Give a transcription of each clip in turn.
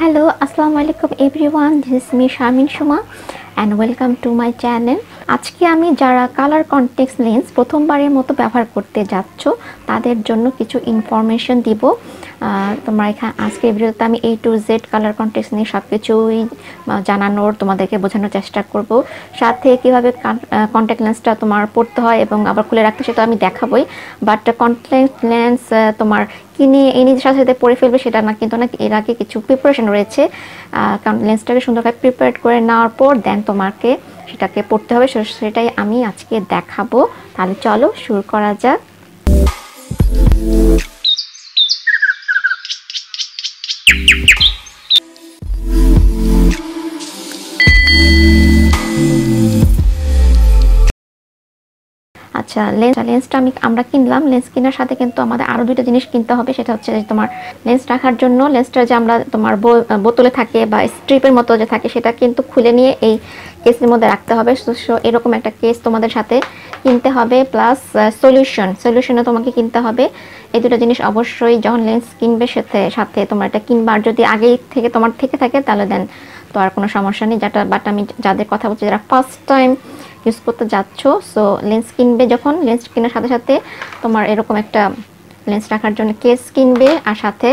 Hello, Assalamu alaikum everyone. This is me Sharmin Shuma and welcome to my channel. আজকে আমি যারা colour context lens প্রথমবারের মতো ব্যবহার করতে যাচ্ছ, তাদের জন্য কিছু ইনফরমেশন দিব। তোমরা এখানে আজকে ভিডিওতে আমি এই টু জেড কালার কন্টেক্স নিয়ে সব কিছুই জানানোর, তোমাদেরকে বোঝানোর চেষ্টা করব। সাথে কীভাবে কন্ট্যাক্ট লেন্সটা তোমার পড়তে হয় এবং আবার খুলে রাখতে, সেটা আমি দেখাবই। বাট কন্ট্যাক্ট লেন্স তোমার কিনে নিজের সাথে সাথে পরে ফেলবে সেটা না, কিন্তু না, এর আগে কিছু প্রিপারেশন রয়েছে। কারণ লেন্সটাকে সুন্দরভাবে প্রিপেয়ার করে নেওয়ার পর দেন তোমাকে সেটাকে পড়তে হবে সেটাই আমি আজকে দেখাবো। তাহলে চলো শুরু করা যাক। আচ্ছা লেন্স লেন্সটা আমি আমরা কিনলাম, লেন্স কেনার সাথে কিন্তু আমাদের আরও দুইটা জিনিস কিনতে হবে, সেটা হচ্ছে যে তোমার লেন্স রাখার জন্য লেন্সটা যে আমরা তোমার বোতলে থাকে বা স্ট্রিপের মতো যে থাকে, সেটা কিন্তু খুলে নিয়ে এই কেসের মধ্যে রাখতে হবে। সো এরকম একটা কেস তোমাদের সাথে কিনতে হবে, প্লাস সলিউশন। সলিউশনও তোমাকে কিনতে হবে। এই দুটো জিনিস অবশ্যই যখন লেন্স কিনবে সাথে সাথে তোমার এটা কিনবার যদি আগেই থেকে তোমার থেকে থাকে, তাহলে দেন তো আর কোনো সমস্যা নেই। যেটা বাট আমি যাদের কথা বলছি, যারা ফার্স্ট টাইম ইউজ করতে যাচ্ছ সো লেন্স কিনবে যখন লেন্স কেনার সাথে সাথে তোমার এরকম একটা লেন্স রাখার জন্য কেস কিনবে আর সাথে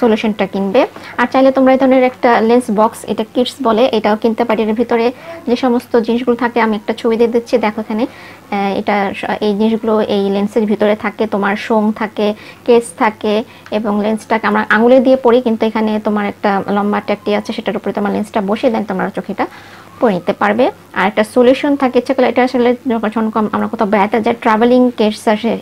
সলিউশনটা কিনবে। আর চাইলে তোমরা এই ধরনের একটা লেন্স বক্স এটা কিটস বলে, এটাও কিনতে পারি। এর ভিতরে যে সমস্ত জিনিসগুলো থাকে, আমি একটা ছবি দিয়ে দিচ্ছি, দেখো এখানে। এটা এই জিনিসগুলো এই লেন্সের ভিতরে থাকে, তোমার সোং থাকে কেস থাকে, এবং লেন্সটাকে আমরা আঙুলে দিয়ে পড়ি, কিন্তু এখানে তোমার একটা লম্বা ট্যাকটি আছে, সেটার উপরে তোমার লেন্সটা বসে দেন, তোমার চোখেটা পরে নিতে পারবে। আর একটা সলিউশন থাকে, ইচ্ছে করলে এটা আসলে যখন আমরা কোথাও বেড়াতে যাই ট্রাভেলিং কেস আসে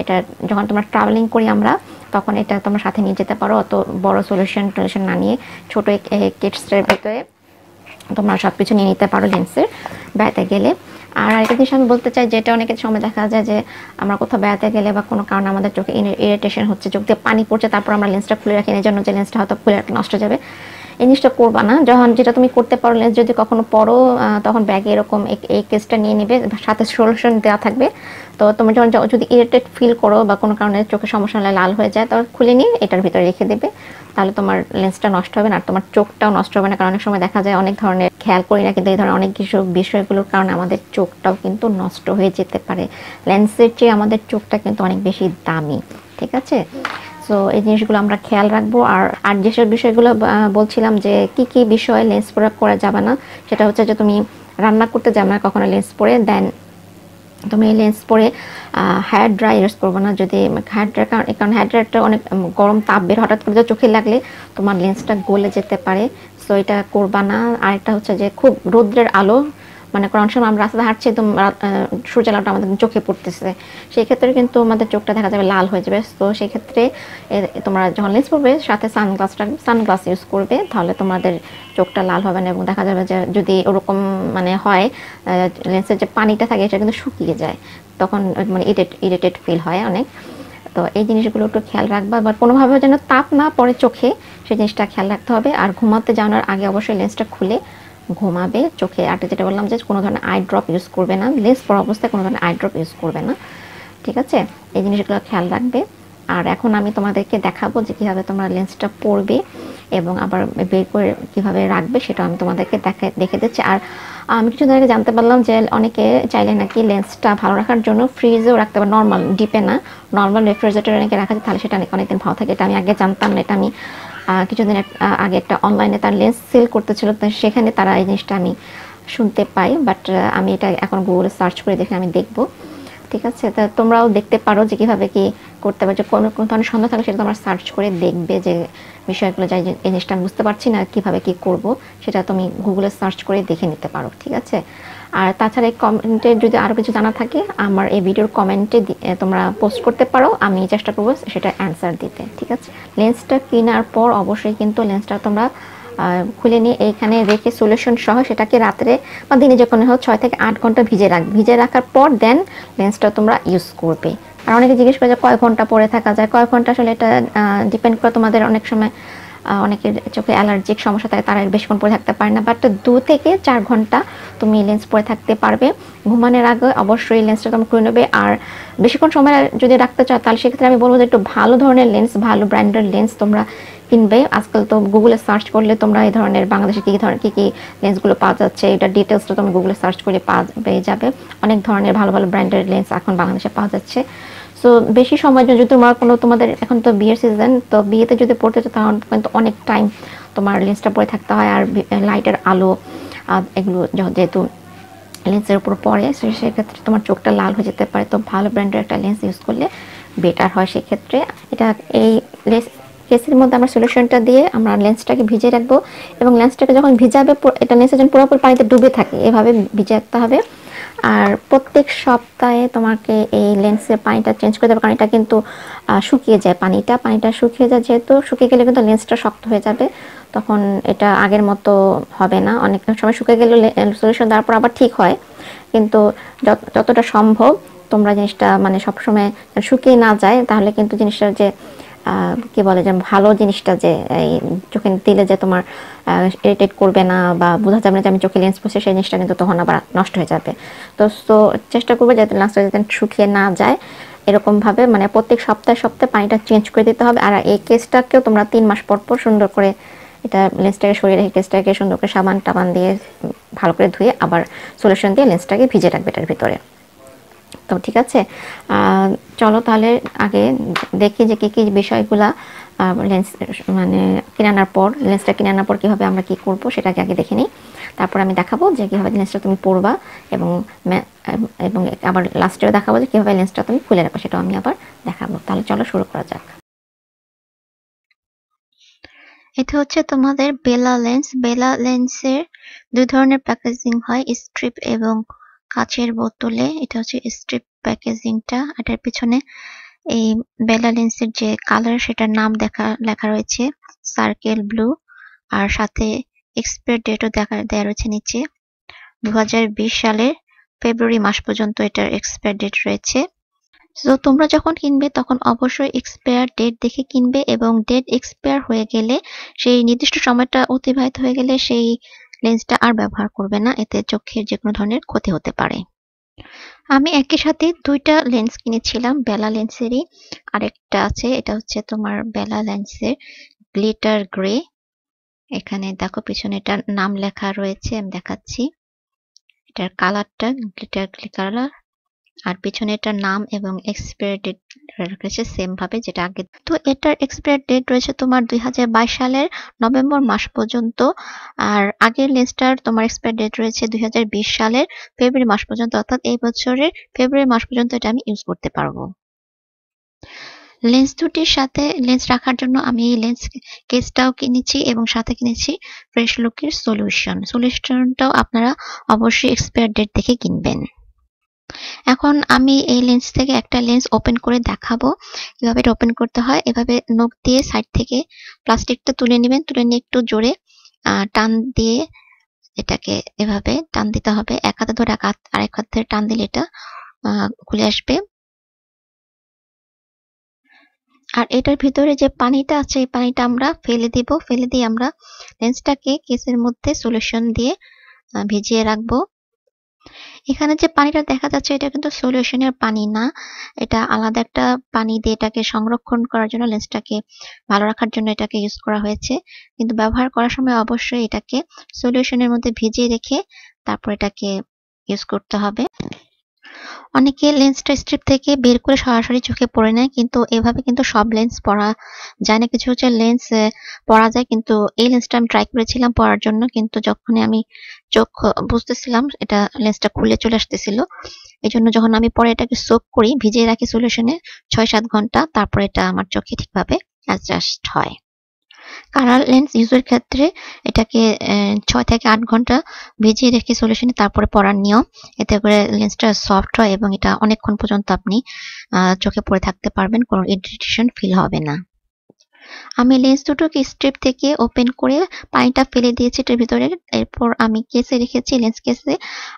এটা যখন তোমরা ট্রাভেলিং করি আমরা, তখন এটা তোমরা সাথে নিয়ে যেতে পারো। অত বড় সলিউশন টলিউশন না নিয়ে ছোটো কিটসের ভিতরে তোমরা সব কিছু নিয়ে নিতে পারো লেন্সের বেড়াতে গেলে। আর আরেকটা জিনিস আমি বলতে চাই, যেটা অনেকের সময় দেখা যায় যে আমরা কোথাও বেড়াতে গেলে বা কোনো কারণে আমাদের চোখে ইরিটেশন হচ্ছে, চোখ দিয়ে পানি পড়ছে, তারপর আমরা লেন্সটা খুলে রাখি এই জন্য যে লেন্সটা হয়তো খুলে নষ্ট যাবে। এই জিনিসটা করবা না। যখন যেটা তুমি করতে পারো লেন্স যদি কখনো পড়ো তখন ব্যাগে এরকম এই কেসটা নিয়ে নেবে, সাথে সলিউশন দেওয়া থাকবে। তো তুমি যখন যদি ইরিটেট ফিল করো বা কোনো কারণে চোখের সমস্যা হলে লাল হয়ে যায় তখন খুলে নিয়ে এটার ভিতরে রেখে দেবে। তাহলে তোমার লেন্সটা নষ্ট হবে না, আর তোমার চোখটাও নষ্ট হবে না। কারণ অনেক সময় দেখা যায় অনেক ধরনের, খেয়াল করি না, কিন্তু এই ধরনের অনেক কিছু বিষয়গুলোর কারণে আমাদের চোখটাও কিন্তু নষ্ট হয়ে যেতে পারে। লেন্সের চেয়ে আমাদের চোখটা কিন্তু অনেক বেশি দামি, ঠিক আছে? সো এই জিনিসগুলো আমরা খেয়াল রাখব। আর আর যেসব বিষয়গুলো বলছিলাম যে কি কি বিষয়ে লেন্স প্রয়োগ করা যাবে না, সেটা হচ্ছে যে তুমি রান্না করতে যাবে না কখনো লেন্স পরে দেন তুমি এই লেন্স পরে হেয়ার ড্রাই ইউজ করব না। যদি হেয়ার ড্রাই কারণ কারণ হেয়ার ড্রাইটা অনেক গরম তাপ বের হঠাৎ করে চোখে লাগলে তোমার লেন্সটা গলে যেতে পারে। সো এটা করবা না। আরেকটা হচ্ছে যে খুব রৌদ্রের আলো মানে কোন সময় আমরা রাস্তাতে হাঁটছি, একদম সূর্য আলোটা আমাদের চোখে পড়তেছে। সেই ক্ষেত্রে কিন্তু আমাদের চোখটা দেখা যাবে লাল হয়ে যাবে। তো সেই ক্ষেত্রে তোমরা যখন লেন্স পড়বে সাথে সানগ্লাসটা, সানগ্লাস ইউজ করবে, তাহলে তোমাদের চোখটা লাল হবে না এবং দেখা যাবে যে যদি ওরকম মানে হয় লেন্সের যে পানিটা থাকে, সেটা কিন্তু শুকিয়ে যায়। তখন মানে ইরিটেট ইরিটেট ফিল হয় অনেক। তো এই জিনিসগুলো একটু খেয়াল রাখবা, বা কোনোভাবে যেন তাপ না পড়ে চোখে, সেই জিনিসটা খেয়াল রাখতে হবে। আর ঘুমাতে যাওয়ার আগে অবশ্যই লেন্সটা খুলে ঘুমাবে, চোখে আর যেটা বললাম যে কোনো ধরনের আই ড্রপ ইউজ করবে না লেন্স পরা অবস্থায় কোনো ধরনের আই ড্রপ ইউজ করবে না, ঠিক আছে? এই জিনিসগুলো খেয়াল রাখবে। আর এখন আমি তোমাদেরকে দেখাবো যে কীভাবে তোমরা লেন্সটা পরবে এবং আবার বের করে কীভাবে রাখবে সেটা আমি তোমাদেরকে দেখে দেখে দিচ্ছি। আর আমি কিছু আগে জানতে পারলাম যে অনেকে চাইলে নাকি লেন্সটা ভালো রাখার জন্য ফ্রিজেও রাখতে পারে নর্মাল ডিপে না নর্মাল রেফ্রিজারেটারে অনেকে রাখা যায়, তাহলে সেটা অনেকদিন ভালো থাকে, এটা আমি আগে জানতাম না, এটা আমি কিছুদিন আগে একটা অনলাইনে তার লেন্স সেল করতেছিল সেখানে তারা এই জিনিসটা আমি শুনতে পাই বাট আমি এটা এখন গুগলে সার্চ করে দেখে আমি দেখব। ঠিক আছে? তা তোমরাও দেখতে পারো যে কীভাবে কি করতে পারো, যে কোনো কোনো ধরনের সন্দেহ থাকলে সেটা তোমরা সার্চ করে দেখবে যে বিষয়গুলো যাই এই জিনিসটা আমি বুঝতে পারছি না কীভাবে কি করব, সেটা তুমি গুগলে সার্চ করে দেখে নিতে পারো। ঠিক আছে? আর তাছাড়া এই কমেন্টে যদি আরও কিছু জানা থাকে, আমার এই ভিডিওর কমেন্টে তোমরা পোস্ট করতে পারো, আমি চেষ্টা করব সেটা অ্যান্সার দিতে, ঠিক আছে? লেন্সটা কেনার পর অবশ্যই কিন্তু লেন্সটা তোমরা খুলে নিয়ে এইখানে রেখে সলিউশন সহ সেটাকে রাত্রে বা দিনে যখন হোক ছয় থেকে আট ঘণ্টা ভিজে রাখ ভিজে রাখার পর দেন লেন্সটা তোমরা ইউজ করবে। আর অনেকে জিজ্ঞেস করে যে কয় ঘণ্টা পরে থাকা যায়? কয় ঘণ্টা আসলে এটা ডিপেন্ড করে তোমাদের অনেক সময় অনেকের চোখে অ্যালার্জিক সমস্যা থাকে, তারা বেশিক্ষণ পরে থাকতে পারে না। বাট দু থেকে চার ঘণ্টা তুমি লেন্স পরে থাকতে পারবে। ঘুমানোর আগে অবশ্যই লেন্সটা তোমার খুলে নেবে। আর বেশিক্ষণ সময় যদি রাখতে চাও, তাহলে সেক্ষেত্রে আমি বলব যে একটু ভালো ধরনের লেন্স ভালো ব্র্যান্ডের লেন্স তোমরা কিনবে। আজকাল তো গুগলে সার্চ করলে তোমরা এই ধরনের বাংলাদেশে কী ধরনের কী কী লেন্সগুলো পাওয়া যাচ্ছে, এটা ডিটেলসটা তোমরা গুগলে সার্চ করে পেয়ে যাবে। অনেক ধরনের ভালো ভালো ব্র্যান্ডের লেন্স এখন বাংলাদেশে পাওয়া যাচ্ছে। সো বেশি সময় যদি তোমার কোনো তোমাদের এখন তো বিয়ের সিজন তো বিয়েতে যদি পড়তে চাও তখন কিন্তু অনেক টাইম তোমার লেন্সটা পরে থাকতে হয় আর লাইটের আলো এগুলো যেহেতু লেন্সের উপর পড়ে সেক্ষেত্রে তোমার চোখটা লাল হয়ে যেতে পারে। তো ভালো ব্র্যান্ডের একটা লেন্স ইউজ করলে বেটার হয় সেক্ষেত্রে। এটা এই লেন্স কেসের মধ্যে আমরা সলিউশনটা দিয়ে আমরা লেন্সটাকে ভিজে রাখব এবং লেন্সটাকে যখন ভিজাবে এটা লেন্সের জন্য পুরোপুরি পানিতে ডুবে থাকে। এভাবে ভিজে রাখতে হবে। আর প্রত্যেক সপ্তাহে তোমাকে এই লেন্সের পানিটা চেঞ্জ করতে হবে কারণ এটা কিন্তু শুকিয়ে যায় পানিটা। পানিটা শুকিয়ে যায় যেহেতু, শুকিয়ে গেলে কিন্তু লেন্সটা শক্ত হয়ে যাবে। তখন এটা আগের মতো হবে না। অনেক সময় শুকিয়ে গেলে সলিউশন দেওয়ার পর আবার ঠিক হয়। কিন্তু যতটা সম্ভব তোমরা জিনিসটা মানে সবসময় শুকিয়ে না যায়, তাহলে কিন্তু জিনিসটার যে কি বলে যে ভালো জিনিসটা যে চোখে দিলে যে তোমার ইরিটেট করবে না বা বোঝা যাবে না যে আমি চোখে লেন্স পড়ছে সেই জিনিসটা কিন্তু তখন আবার নষ্ট হয়ে যাবে। তো তো চেষ্টা করবে যাতে লেন্সটা যাতে শুকিয়ে না যায় এরকমভাবে মানে প্রত্যেক সপ্তাহে সপ্তাহে পানিটা চেঞ্জ করে দিতে হবে। আর এই কেসটাকেও তোমরা তিন মাস পর পর সুন্দর করে এটা লেন্সটাকে সরিয়ে রেখে কেসটাকে সুন্দর করে সাবান টাবান দিয়ে ভালো করে ধুয়ে আবার সলিউশন দিয়ে লেন্সটাকে ভিজে রাখবে এটার ভিতরে। তো ঠিক আছে। চলো তাহলে আগে দেখি যে কী কী বিষয়গুলা লেন্স মানে কিনে আনার পর লেন্সটা কিনে আনার পর কীভাবে আমরা কী করব সেটাকে আগে দেখে নিই। তারপর আমি দেখাবো যে কীভাবে লেন্সটা তুমি পরবা এবং এবং আবার লাস্টেও দেখাবো যে কীভাবে লেন্সটা তুমি খুলে রাখো সেটাও আমি আবার দেখাবো। তাহলে চলো শুরু করা যাক। এটা হচ্ছে তোমাদের বেলা লেন্স বেলা লেন্সের দুই ধরনের প্যাকেজিং হয় স্ট্রিপ এবং কাচের বোতলে, এটা হচ্ছে স্ট্রিপ প্যাকেজিংটা এটার পিছনে এই বেলা লেন্সের যে কালার সেটার নাম দেখা, লেখা রয়েছে সার্কেল ব্লু আর সাথে এক্সপায়ার ডেটও দেখা দেওয়া রয়েছে নিচে। দু হাজার বিশ সালের ফেব্রুয়ারি মাস পর্যন্ত এটার এক্সপায়ার ডেট রয়েছে। তো তোমরা যখন কিনবে, তখন অবশ্যই এক্সপায়ার ডেট দেখে কিনবে এবং ডেট এক্সপায়ার হয়ে গেলে, সেই নির্দিষ্ট সময়টা অতিবাহিত হয়ে গেলে সেই লেন্সটা আর ব্যবহার করবে না, এতে চোখের যে কোনো ধরনের ক্ষতি হতে পারে। আমি একই সাথে দুইটা লেন্স কিনেছিলাম, বেলা লেন্সেরই আরেকটা আছে, এটা হচ্ছে তোমার বেলা লেন্সের গ্লিটার গ্রে। এখানে দেখো পিছনে এটার নাম লেখা রয়েছে, আমি দেখাচ্ছি। এটার কালারটা গ্লিটার কালার আর পিছনে এটার নাম এবং এক্সপায়ার ডেট রয়েছে সেম ভাবে যেটা আগে। তো এটার এক্সপায়ার ডেট রয়েছে তোমার দুই হাজার বাইশ সালের নভেম্বর মাস পর্যন্ত, আর আগের লেন্সটার তোমার এক্সপায়ার ডেট রয়েছে দুই হাজার বিশ সালের ফেব্রুয়ারি মাস পর্যন্ত, অর্থাৎ এই বছরের ফেব্রুয়ারি মাস পর্যন্ত এটা আমি ইউজ করতে পারব। লেন্স দুটির সাথে লেন্স রাখার জন্য আমি এই লেন্স কেসটাও কিনেছি এবং সাথে কিনেছি ফ্রেশ লুকের সলিউশন সলিউশনটাও আপনারা অবশ্যই এক্সপায়ার ডেট দেখে কিনবেন। এখন আমি এই লেন্স থেকে একটা লেন্স ওপেন করে দেখাবো। কীভাবে এটা ওপেন করতে হয়। এভাবে নখ দিয়ে সাইড থেকে প্লাস্টিকটা তুলে নেবেন। তুলে নিয়ে একটু জোরে টান দিয়ে এটাকে এভাবে টান দিতে হবে। এক হাতে ধরে, এক হাত, আরেক হাত ধরে টান দিলে এটা খুলে আসবে। আর এটার ভিতরে যে পানিটা আছে, এই পানিটা আমরা ফেলে দিব। ফেলে দিয়ে আমরা লেন্সটাকে কেসের মধ্যে সলিউশন দিয়ে ভিজিয়ে রাখব। এখানে যে পানিটা দেখা যাচ্ছে, এটা কিন্তু সলিউশনের পানি না। এটা আলাদা একটা পানি দিয়ে এটাকে সংরক্ষণ করার জন্য লেন্সটাকে ভালো রাখার জন্য এটাকে ইউজ করা হয়েছে। কিন্তু ব্যবহার করার সময় অবশ্যই এটাকে সলিউশনের মধ্যে ভিজিয়ে রেখে তারপর এটাকে ইউজ করতে হবে। অনেকে লেন্সটা স্ট্রিপ থেকে বের করে সরাসরি চোখে পড়ে নেয়, কিন্তু এভাবে কিন্তু সব লেন্স পরা যায় না। কিছু হচ্ছে লেন্স পরা যায়, কিন্তু এই লেন্সটা আমি ট্রাই করেছিলাম পরার জন্য, কিন্তু যখনই আমি চোখ বুঝতেছিলাম, এটা লেন্সটা খুলে চলে আসতেছিল। এই জন্য যখন আমি পরে এটাকে সোক করি, ভিজিয়ে রাখি সলিউশনে ছয় সাত ঘণ্টা, তারপর এটা আমার চোখে ঠিকভাবে অ্যাডজাস্ট হয়। কালার লেন্স ইউজের ক্ষেত্রে এটাকে ছয় থেকে আট ঘণ্টা ভিজিয়ে রেখে সলিউশনে তারপরে পরার নিয়ম। এতে করে লেন্সটা সফট হয় এবং এটা অনেকক্ষণ পর্যন্ত আপনি চোখে পড়ে থাকতে পারবেন, কোনো ইরিটেশন ফিল হবে না। আমি লেন্স দুটোকে স্ট্রিপ থেকে ওপেন করে পানিটা ফেলে দিয়েছি এটার ভিতরে। এরপর আমি কেসে রেখেছি, লেন্স কেসে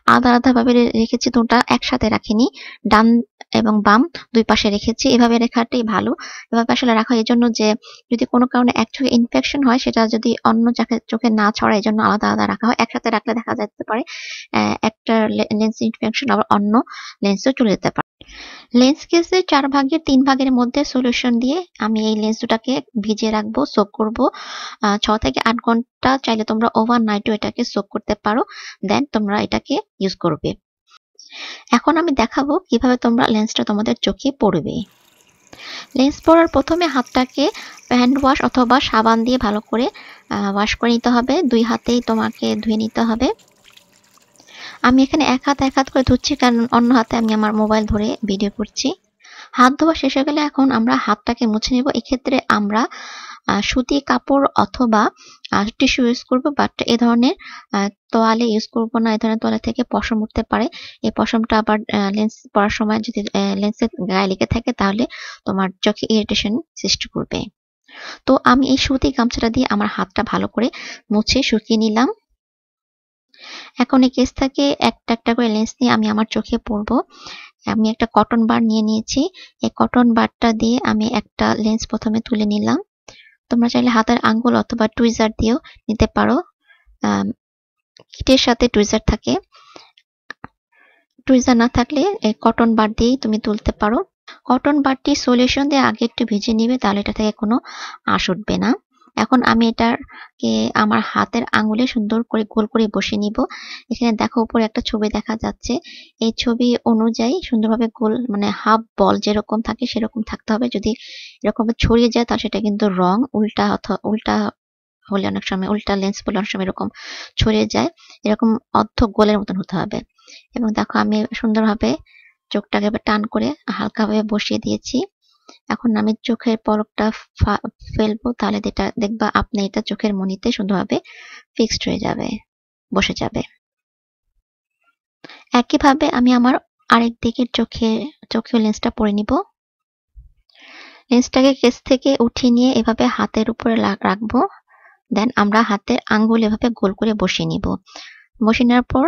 আলাদা আলাদা ভাবে রেখেছি দুটা একসাথে রাখিনি। ডান এবং বাম দুই পাশে রেখেছি। এভাবে রেখাটাই ভালো। এভাবে আসলে রাখা এই জন্য যে যদি কোনো কারণে এক চোখে ইনফেকশন হয়, সেটা যদি অন্য চোখে চোখে না ছড়ায় জন্য আলাদা আলাদা রাখা হয়। একসাথে রাখলে দেখা যেতে পারে একটা লেন্স ইনফেকশন আবার অন্য লেন্সও চলে যেতে পারে। লেন্স কেসের চার ভাগের তিন ভাগের মধ্যে সলিউশন দিয়ে আমি এই লেন্স দুটাকে ভিজিয়ে রাখব সোক করব। ছ থেকে আট ঘণ্টা চাইলে তোমরা ওভার নাইটও এটাকে সোক করতে পারো দেন তোমরা এটাকে ইউজ করবে। এখন আমি দেখাবো কীভাবে তোমরা লেন্সটা তোমাদের চোখে পড়বে। লেন্স পরার প্রথমে হাতটাকে হ্যান্ড ওয়াশ অথবা সাবান দিয়ে ভালো করে ওয়াশ করে নিতে হবে। দুই হাতেই তোমাকে ধুয়ে নিতে হবে। আমি এখানে এক হাত এক হাত করে ধুচ্ছি, কারণ অন্য হাতে আমি আমার মোবাইল ধরে ভিডিও করছি। হাত ধোয়া শেষ হয়ে গেলে এখন আমরা হাতটাকে মুছে নেব। এক্ষেত্রে আমরা সুতি কাপড় অথবা টিস্যু ইউজ করব, বাট এ ধরনের তোয়ালে ইউজ করব না। এ ধরনের তোয়ালে থেকে পশম উঠতে পারে। এই পশমটা আবার লেন্স পরার সময় যদি লেন্সের গায়ে লেগে থাকে, তাহলে তোমার চোখে ইরিটেশন সৃষ্টি করবে। তো আমি এই সুতি গামছাটা দিয়ে আমার হাতটা ভালো করে মুছে শুকিয়ে নিলাম। এখন এই কেস থেকে একটা একটা করে লেন্স নিয়ে আমি আমার চোখে পরবো আমি একটা কটন বার নিয়ে নিয়েছি। এই কটন বারটা দিয়ে আমি একটা লেন্স প্রথমে তুলে নিলাম। তোমরা চাইলে হাতের আঙ্গুল অথবা টুইজার দিয়েও নিতে পারো। কিটের সাথে টুইজার থাকে। টুইজার না থাকলে এই কটন বার দিয়েই তুমি তুলতে পারো। কটন বারটি সলিউশন দিয়ে আগে একটু ভিজে নিবে, তাহলে এটা থেকে কোনো আশ উঠবে না। এখন আমি এটাকে আমার হাতের আঙুলে সুন্দর করে গোল করে বসে নিব। এখানে দেখো উপরে একটা ছবি দেখা যাচ্ছে। এই ছবি অনুযায়ী সুন্দরভাবে গোল মানে হাফ বল যেরকম থাকে সেরকম থাকতে হবে। যদি এরকম ছড়িয়ে যায় তাহলে সেটা কিন্তু রং, উল্টা অথবা উল্টা হলে অনেক সময়, উল্টা লেন্স বলে অনেক সময় এরকম ছড়িয়ে যায়। এরকম অর্ধ গোলের মতন হতে হবে। এবং দেখো আমি সুন্দরভাবে চোখটাকে টান করে হালকাভাবে বসিয়ে দিয়েছি। এখন আমি চোখের পলকটা ফেলব, তাহলে দেখবা আপনি এটা চোখের মনিতে সুন্দরভাবে ফিক্সড হয়ে যাবে, বসে যাবে। একইভাবে আমি আমার আরেক দিকের চোখে, চোখের লেন্সটা পরে নিব। লেন্সটাকে কেস থেকে উঠিয়ে নিয়ে এভাবে হাতের উপরে রাখব। দেন আমরা হাতের আঙ্গুল এভাবে গোল করে বসিয়ে নিব। বসিয়ে নেওয়ার পর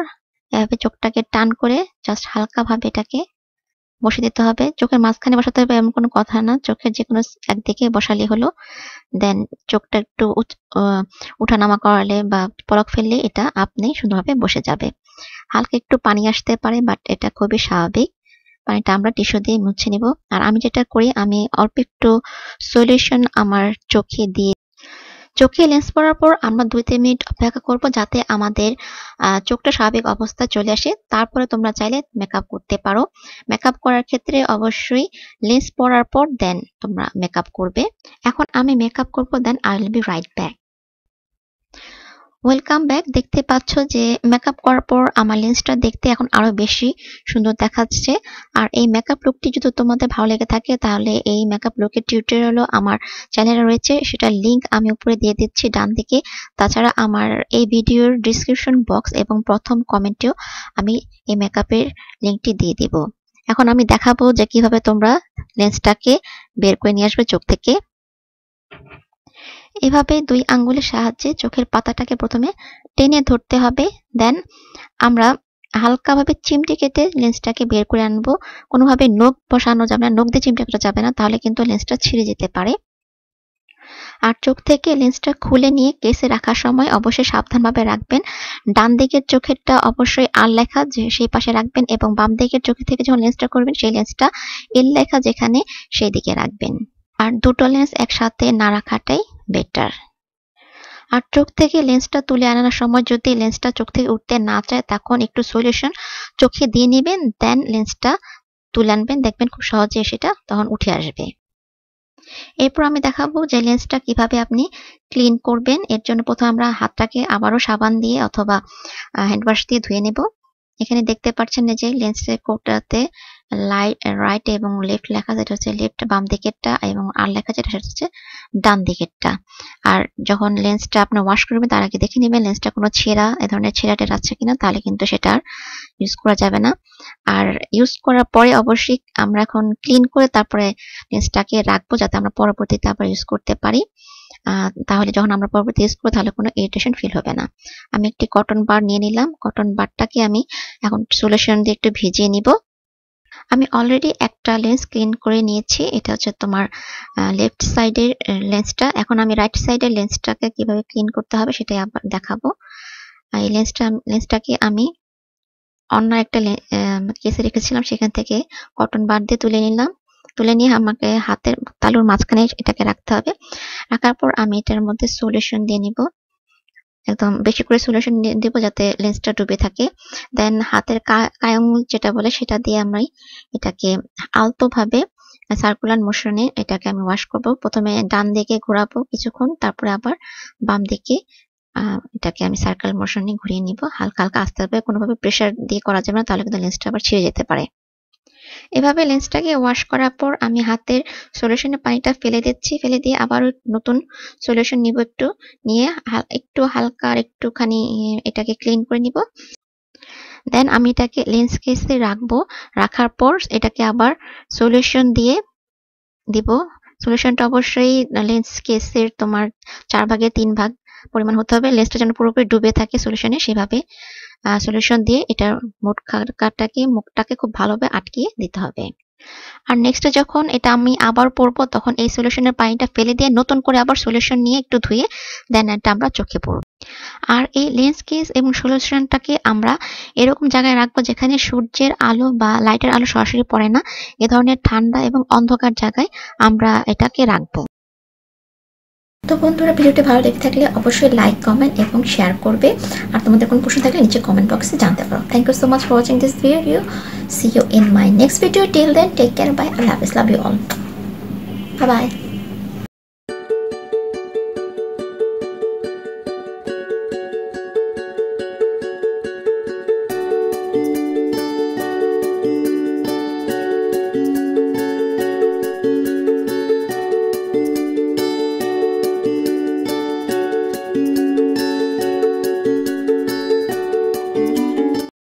এভাবে চোখটাকে টান করে জাস্ট হালকাভাবে এটাকে বসে দিতে হবে। চোখের মাঝখানে বসাতে হবে এমন কোনো কথা না। চোখের যে কোনো একদিকে বসালে হলো। দেন চোখটা একটু উঠানামা করালে বা পলক ফেললে এটা আপনি সুন্দরভাবে বসে যাবে। হালকা একটু পানি আসতে পারে বাট এটা খুবই স্বাভাবিক। পানিটা আমরা টিস্যু দিয়ে মুছে নিব। আর আমি যেটা করি, আমি অল্প একটু সলিউশন আমার চোখে দিয়ে চোখে লেন্স পরার পর আমরা দুই তিন মিনিট অপেক্ষা করব যাতে আমাদের চোখটা স্বাভাবিক অবস্থায় চলে আসে। তারপরে তোমরা চাইলে মেকআপ করতে পারো। মেকআপ করার ক্ষেত্রে অবশ্যই লেন্স পরার পর দেন তোমরা মেকআপ করবে। এখন আমি মেকআপ করব then I will be right back welcome back দেখতে পাচ্ছ যে মেকআপ করার পর আমার লেন্সটা দেখতে এখন আরও বেশি সুন্দর দেখাচ্ছে। আর এই মেকআপ লুকটি যদি তোমাদের ভালো লেগে থাকে, তাহলে এই মেকআপ লুকের টিউটোরিয়ালও আমার চ্যানেলে রয়েছে। সেটা লিংক আমি উপরে দিয়ে দিচ্ছি ডান দিকে। তাছাড়া আমার এই ভিডিওর ডিসক্রিপশন বক্স এবং প্রথম কমেন্টেও আমি এই মেকআপের লিঙ্কটি দিয়ে দিব। এখন আমি দেখাবো যে কীভাবে তোমরা লেন্সটাকে বের করে নিয়ে আসবে চোখ থেকে। এভাবে দুই আঙ্গুলের সাহায্যে চোখের পাতাটাকে প্রথমে টেনে ধরতে হবে দেন আমরা হালকাভাবে চিমটি কেটে লেন্সটাকে বের করে আনব। কোনোভাবে নখ বসানো যাবে না, নখ দিয়ে চিমটি কাটা যাবে না, তাহলে কিন্তু লেন্সটা ছিঁড়ে যেতে পারে। আর চোখ থেকে লেন্সটা খুলে নিয়ে কেসে রাখার সময় অবশ্যই সাবধানভাবে রাখবেন। ডান দিকের চোখেরটা অবশ্যই আর লেখা যে সেই পাশে রাখবেন এবং বাম দিকের চোখে থেকে যখন লেন্সটা করবেন, সেই লেন্সটা এল লেখা যেখানে সেই দিকে রাখবেন। আর দুটো লেন্স একসাথে না রাখাটাই বেটার আর চোখ থেকে লেন্সটা তুলে আনানোর সময় যদি লেন্সটা চোখ থেকে উঠতে না চায়, তখন একটু সলিউশন চোখে দিয়ে নেবেন দেন লেন্সটা তুলে আনবেন, দেখবেন খুব সহজে সেটা তখন উঠে আসবে। এরপর আমি দেখাবো যে লেন্সটা কীভাবে আপনি ক্লিন করবেন। এর জন্য প্রথমে আমরা হাতটাকে আবারও সাবান দিয়ে অথবা হ্যান্ড ওয়াশ দিয়ে ধুয়ে নেব। এখানে দেখতে পাচ্ছেন যে লেন্সের কোটাতে রাইট এবং লেফট লেখা যেটা হচ্ছে লেফট বাম দিকেরটা এবং আর লেখা যেটা সেটা হচ্ছে ডান দিকেরটা। আর যখন লেন্সটা আপনি ওয়াশ করবেন তার আগে দেখে নেবেন লেন্সটা কোনো ছেঁড়া, এ ধরনের ছেঁড়া টের আছে কিনা, তাহলে কিন্তু সেটা আর ইউজ করা যাবে না। আর ইউজ করার পরে অবশ্যই আমরা এখন ক্লিন করে তারপরে লেন্সটাকে রাখব যাতে আমরা পরবর্তীতে আবার ইউজ করতে পারি। তাহলে যখন আমরা পরবর্তী ইউজ করব, তাহলে কোনো ইরিটেশন ফিল হবে না। আমি একটি কটন বার নিয়ে নিলাম। কটন বারটাকে আমি এখন সলিউশন দিয়ে একটু ভিজিয়ে নিব। আমি অলরেডি একটা লেন্স ক্লিন করে নিয়েছি। এটা হচ্ছে তোমার লেফট সাইডের লেন্সটা এখন আমি রাইট সাইডের লেন্সটাকে কীভাবে ক্লিন করতে হবে সেটাই আবার দেখাবো। এই লেন্সটা লেন্সটাকে আমি অন্য একটা কেসে রেখেছিলাম। সেখান থেকে কটন বার দিয়ে তুলে নিলাম। তুলে নিয়ে আমাকে হাতের তালুর মাঝখানে এটাকে রাখতে হবে। রাখার পর আমি এটার মধ্যে সলিউশন দিয়ে নিব। একদম বেশি করে সলিউশন দেব যাতে লেন্সটা ডুবে থাকে। দেন হাতের কায়াঙ্গুল যেটা বলে সেটা দিয়ে আমি এটাকে আলতো ভাবে সার্কুলার মোশনে এটাকে আমি ওয়াশ করব। প্রথমে ডান দিকে ঘোরাবো কিছুক্ষণ, তারপরে আবার বাম দিকে এটাকে আমি সার্কেল মোশনে ঘুরিয়ে নিব। হালকা হালকা আস্তে হবে কোনোভাবে প্রেশার দিয়ে করা যাবে না, তাহলে কিন্তু লেন্সটা আবার ছিঁড়ে যেতে পারে। এভাবে লেন্সটাকে ওয়াশ করার পর আমি হাতের সলিউশনের পানিটা ফেলে দিচ্ছি, ফেলে দিয়ে আবার নতুন সলিউশন নিব একটু, নিয়ে একটু হালকা আর একটুখানি এটাকে ক্লিন করে নিব। দেন আমি এটাকে লেন্স কেসে রাখব, রাখার পর এটাকে আবার সলিউশন দিয়ে দিব। সলিউশনটা অবশ্যই লেন্স কেসের তোমার চার ভাগে তিন ভাগ পরিমাণ হতে হবে। লেন্সটা যেন পুরোপুরি ডুবে থাকে সলিউশনে সেভাবে সলিউশন দিয়ে এটার মোট কাটাকে মুখটাকে খুব ভালোভাবে আটকিয়ে দিতে হবে। আর নেক্সট যখন এটা আমি আবার পরবো, তখন এই সলিউশনের পানিটা ফেলে দিয়ে নতুন করে আবার সলিউশন নিয়ে একটু ধুয়ে দেন এটা আমরা চোখে পড়ব। আর এই লেন্স কেস এবং সলিউশনটাকে আমরা এরকম জায়গায় রাখব যেখানে সূর্যের আলো বা লাইটের আলো সরাসরি পড়ে না। এ ধরনের ঠান্ডা এবং অন্ধকার জায়গায় আমরা এটাকে রাখব। তো বন্ধুরা, ভিডিওটি ভালো লেগে থাকলে অবশ্যই লাইক কমেন্ট এবং শেয়ার করবে। আর তোমাদের কোনো প্রশ্ন থাকলে নিচে কমেন্ট বক্সে জানতে পারো। Thank you so much for watching this video see you in my next video till then take care bye Allah Hafiz love you all bye bye